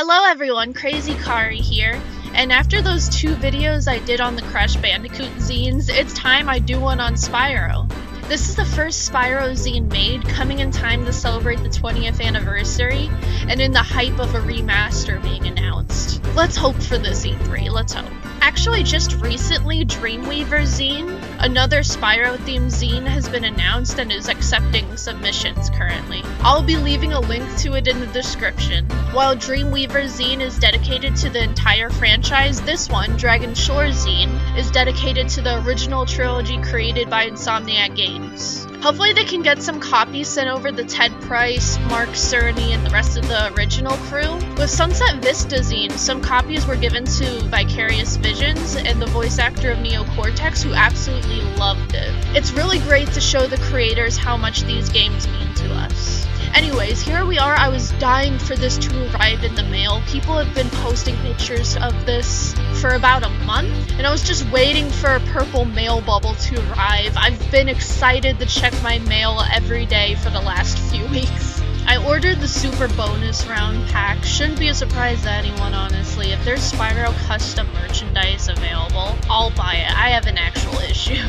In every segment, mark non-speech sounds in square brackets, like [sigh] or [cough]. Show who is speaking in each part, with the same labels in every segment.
Speaker 1: Hello everyone, Krazy Kari here. And after those two videos I did on the Crash Bandicoot zines, it's time I do one on Spyro. This is the first Spyro zine made, coming in time to celebrate the 20th anniversary, and in the hype of a remaster being announced. Let's hope for this E3, let's hope. Actually, just recently, Dreamweaver Zine, another Spyro themed zine, has been announced and is accepting submissions currently. I'll be leaving a link to it in the description. While Dreamweaver Zine is dedicated to the entire franchise, this one, Dragon Shore Zine, is dedicated to the original trilogy created by Insomniac Games. Hopefully they can get some copies sent over to Ted Price, Mark Cerny, and the rest of the original crew. With Sunset Vista Zine, some copies were given to Vicarious Visions and the voice actor of Neo Cortex who absolutely loved it. It's really great to show the creators how much these games mean to us. Anyways, here we are. I was dying for this to arrive in the mail. People have been posting pictures of this for about a month, and I was just waiting for a purple mail bubble to arrive. I've been excited to check my mail every day for the last [laughs] few weeks. I ordered the super bonus round pack. Shouldn't be a surprise to anyone, honestly. If there's Spyro custom merchandise available, I'll buy it. I have an actual issue. [laughs]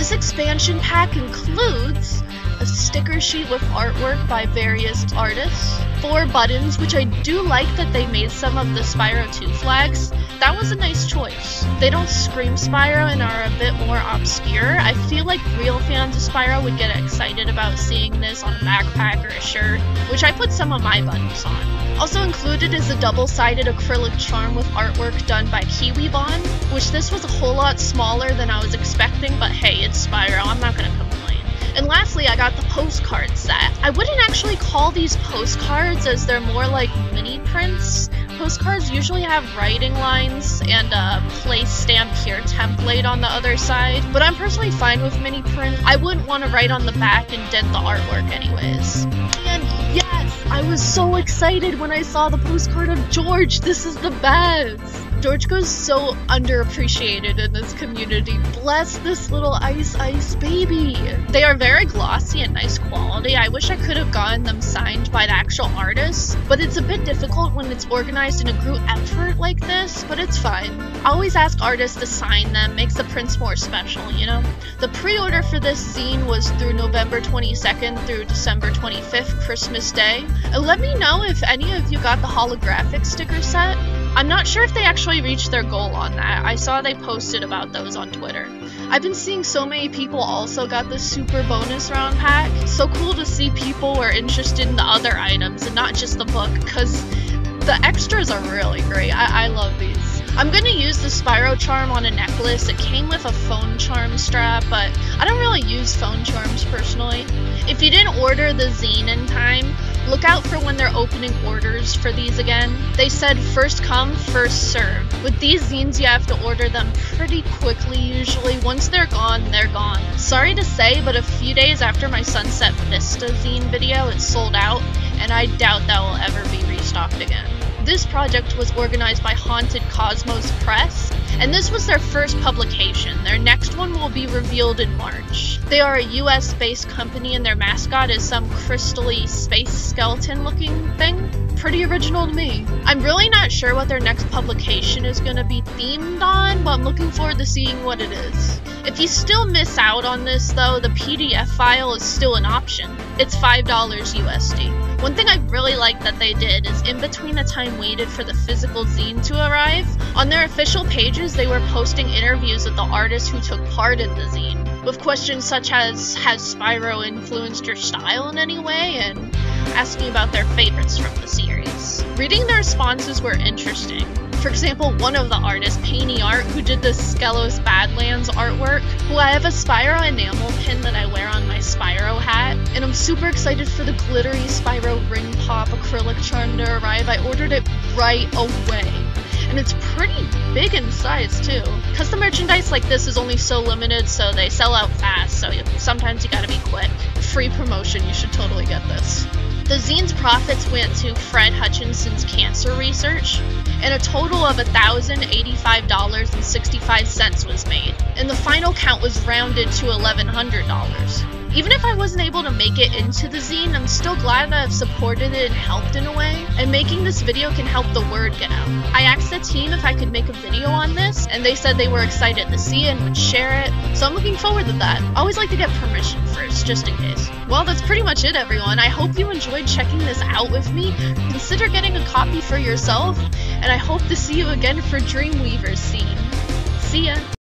Speaker 1: This expansion pack includes a sticker sheet with artwork by various artists, four buttons, which I do like that they made some of the Spyro 2 flags. That was a nice choice. They don't scream Spyro and are a bit more obscure. I feel like real fans of Spyro would get excited about seeing this on a backpack or a shirt, which I put some of my buttons on. Also included is a double-sided acrylic charm with artwork done by Kiwibon, which this was a whole lot smaller than I was expecting, but hey, it's Spyro, I'm not gonna complain. And lastly, I got the postcard set. I wouldn't actually call these postcards as they're more like mini prints. Postcards usually have writing lines and a place stamp here template on the other side, but I'm personally fine with mini print. I wouldn't want to write on the back and dent the artwork anyways. And yes, I was so excited when I saw the postcard of George. This is the best. George goes so underappreciated in this community. Bless this little ice ice baby. They are very glossy and nice quality. I wish I could have gotten them signed by the actual artist, but it's a bit difficult when it's organized in a group effort like this, but it's fine. Always ask artists to sign them, makes the prints more special, you know? The pre-order for this zine was through November 22nd through December 25th, Christmas Day. And let me know if any of you got the holographic sticker set. I'm not sure if they actually reached their goal on that. I saw they posted about those on Twitter. I've been seeing so many people also got the super bonus round pack. So cool to see people were interested in the other items and not just the book, because the extras are really great. I, I love these. I'm gonna use the Spyro charm on a necklace. It came with a phone charm strap, but I don't really use phone charms personally. If you didn't order the zine in time, Look out for when they're opening orders for these again. They said first come, first serve. With these zines, you have to order them pretty quickly usually. Once they're gone, they're gone. Sorry to say, but a few days after my Sunset Vista zine video, it sold out, and I doubt that will ever be restocked again. This project was organized by Haunted Cosmos Press, and this was their first publication. Their next one will be revealed in March. They are a US based company, and their mascot is some crystally space skeleton looking thing. Pretty original to me. I'm really not sure what their next publication is going to be themed on, but I'm looking forward to seeing what it is. If you still miss out on this, though, the PDF file is still an option. It's $5 USD. One thing I really like that they did is in between the time waited for the physical zine to arrive, on their official pages they were posting interviews with the artists who took part in the zine, with questions such as Has Spyro influenced your style in any way? and asking about their favorites from the series. Reading their responses were interesting. For example, one of the artists, Painty Art, who did the Skelos Badlands artwork, who I have a Spyro enamel pin that I wear on my Spyro hat, and I'm super excited for the glittery Spyro Ring Pop acrylic charm to arrive. I ordered it right away. And it's pretty big in size too. Custom merchandise like this is only so limited, so they sell out fast, so sometimes you gotta be quick. Free promotion, you should totally get this. The zine's profits went to Fred Hutchinson's cancer research, and a total of $1,085.65 was made, and the final count was rounded to $1,100. Even if I wasn't able to make it into the zine, I'm still glad that I've supported it and helped in a way, and making this video can help the word get out. I asked the team if I could make a video on this, and they said they were excited to see it and would share it, so I'm looking forward to that. Always like to get permission first, just in case. Well, that's pretty much it, everyone. I hope you enjoyed checking this out with me. Consider getting a copy for yourself, and I hope to see you again for Dreamweaver's zine. See ya!